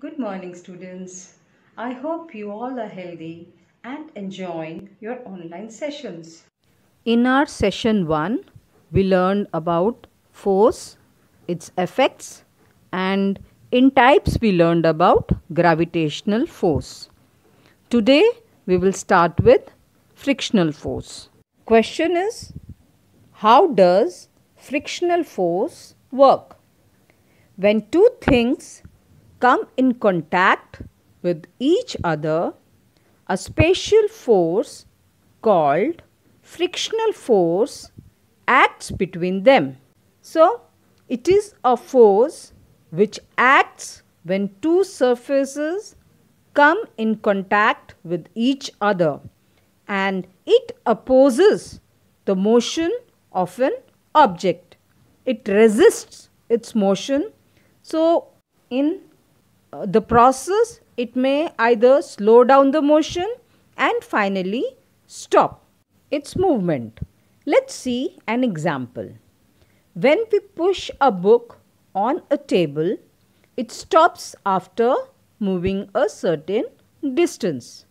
Good morning, students. I hope you all are healthy and enjoying your online sessions. In our session 1, we learned about force, its effects, and in types, we learned about gravitational force. Today, we will start with frictional force. Question is How does frictional force work? When two things come in contact with each other, a special force called frictional force acts between them. So, it is a force which acts when two surfaces come in contact with each other and it opposes the motion of an object. It resists its motion. So, in the process, it may either slow down the motion and finally stop its movement. Let's see an example. When we push a book on a table, it stops after moving a certain distance.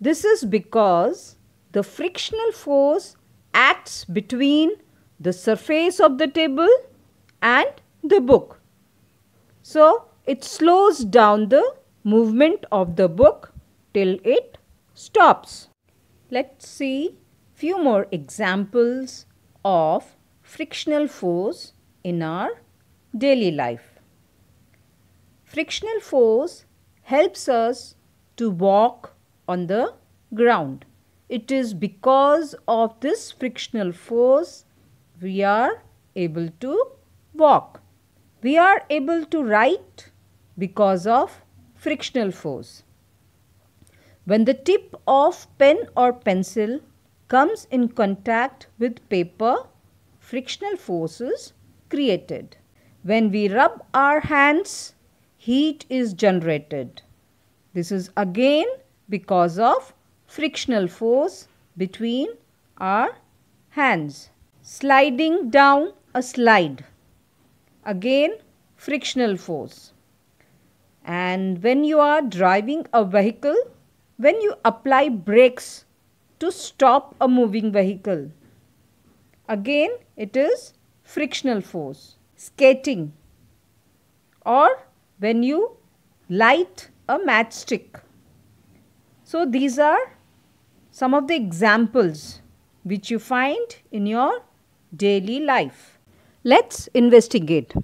This is because the frictional force acts between the surface of the table and the book. So, it slows down the movement of the book till it stops. Let's see few more examples of frictional force in our daily life. Frictional force helps us to walk on the ground. It is because of this frictional force we are able to walk. We are able to write because of frictional force. When the tip of pen or pencil comes in contact with paper, frictional force is created. When we rub our hands, heat is generated. This is again because of frictional force between our hands. Sliding down a slide. Again frictional force. And when you are driving a vehicle, when you apply brakes to stop a moving vehicle, again it is frictional force. Skating or when you light a matchstick. So these are some of the examples which you find in your daily life. Let's investigate.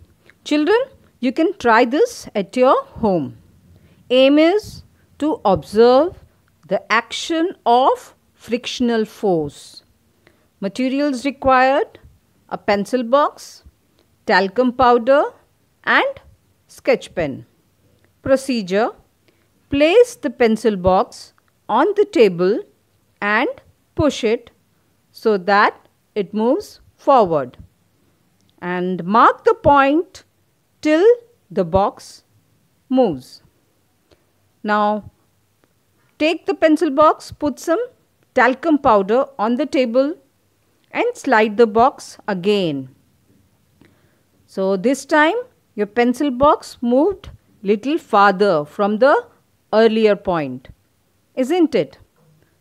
Children, you can try this at your home. Aim is to observe the action of frictional force. Materials required a pencil box, talcum powder and sketch pen. Procedure Place the pencil box on the table and push it so that it moves forward. And mark the point till the box moves. Now take the pencil box, put some talcum powder on the table and slide the box again. So this time your pencil box moved little farther from the earlier point, isn't it?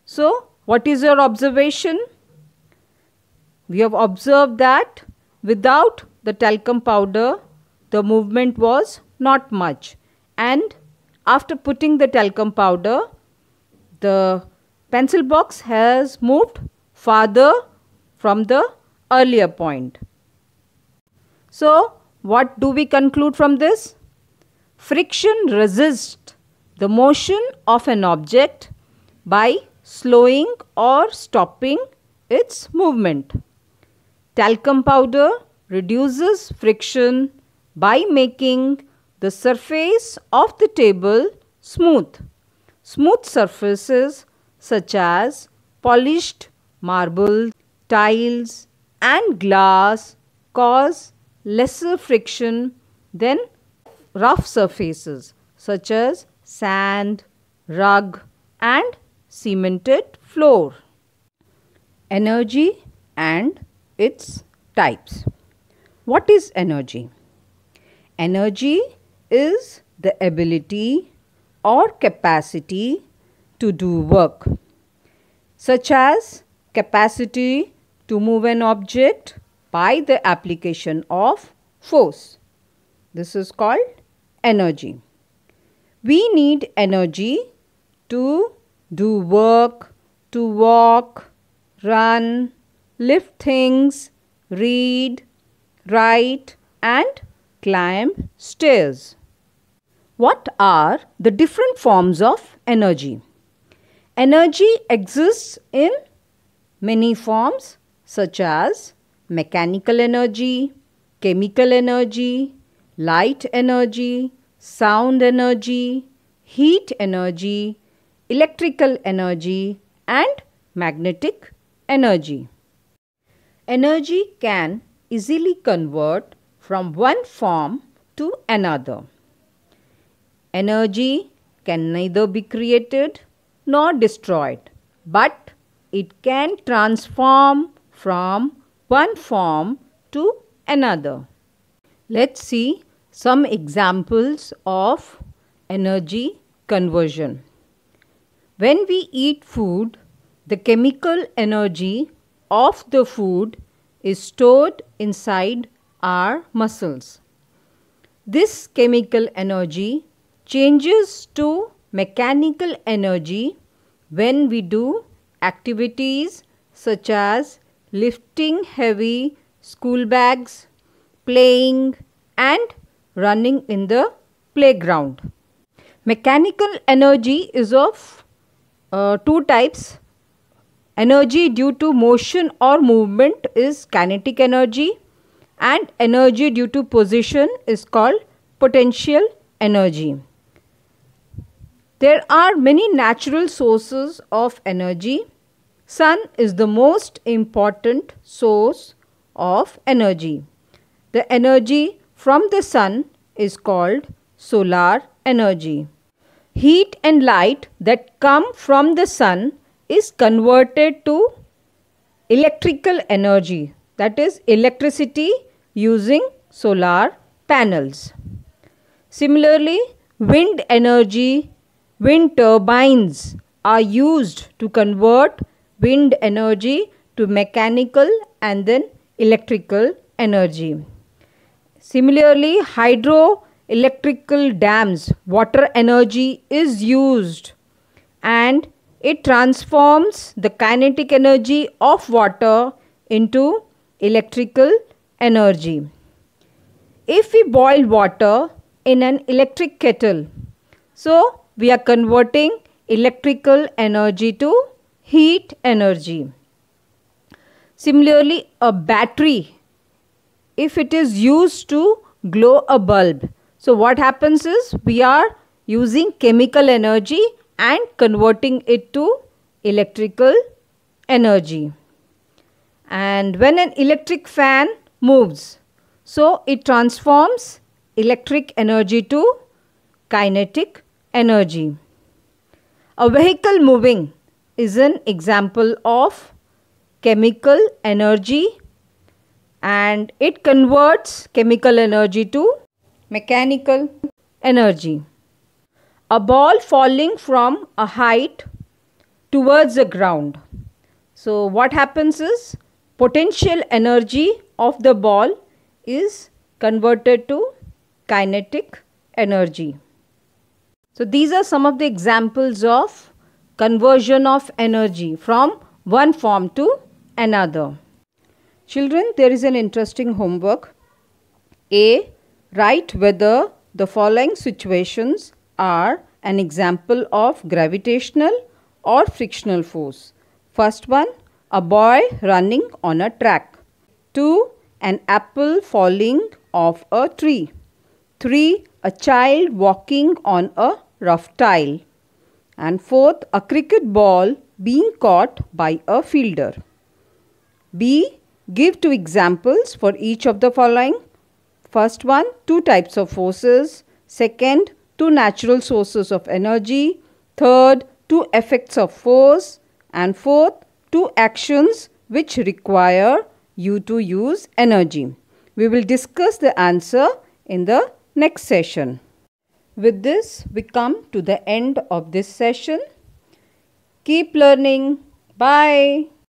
So what is your observation? We have observed that without the talcum powder the movement was not much and after putting the talcum powder the pencil box has moved farther from the earlier point. So, what do we conclude from this? Friction resists the motion of an object by slowing or stopping its movement. Talcum powder reduces friction by making the surface of the table smooth. Smooth surfaces such as polished marble, tiles and glass cause lesser friction than rough surfaces such as sand, rug and cemented floor. Energy and its types. What is energy? Energy is the ability or capacity to do work, such as capacity to move an object by the application of force. This is called energy. We need energy to do work, to walk, run, lift things, read, write and climb stairs. What are the different forms of energy? Energy exists in many forms such as mechanical energy, chemical energy, light energy, sound energy, heat energy, electrical energy and magnetic energy. Energy can easily convert from one form to another. Energy can neither be created nor destroyed, but it can transform from one form to another. Let's see some examples of energy conversion. When we eat food, the chemical energy of the food is stored inside our muscles. This chemical energy changes to mechanical energy when we do activities such as lifting heavy school bags, playing and running in the playground. Mechanical energy is of uh, two types Energy due to motion or movement is kinetic energy and energy due to position is called potential energy. There are many natural sources of energy. Sun is the most important source of energy. The energy from the sun is called solar energy. Heat and light that come from the sun is converted to electrical energy that is electricity using solar panels. Similarly, wind energy, wind turbines are used to convert wind energy to mechanical and then electrical energy. Similarly, hydroelectrical dams, water energy is used and it transforms the kinetic energy of water into electrical energy. If we boil water in an electric kettle, so we are converting electrical energy to heat energy. Similarly, a battery, if it is used to glow a bulb, so what happens is we are using chemical energy and converting it to electrical energy. And when an electric fan moves, so it transforms electric energy to kinetic energy. A vehicle moving is an example of chemical energy and it converts chemical energy to mechanical energy a ball falling from a height towards the ground. So what happens is potential energy of the ball is converted to kinetic energy. So these are some of the examples of conversion of energy from one form to another. Children, there is an interesting homework. A. Write whether the following situations are an example of gravitational or frictional force. First one, a boy running on a track. 2. An apple falling off a tree. 3. A child walking on a rough tile. And fourth, a cricket ball being caught by a fielder. B. Give two examples for each of the following. First one, two types of forces. Second, two natural sources of energy, third, two effects of force, and fourth, two actions which require you to use energy. We will discuss the answer in the next session. With this, we come to the end of this session. Keep learning. Bye.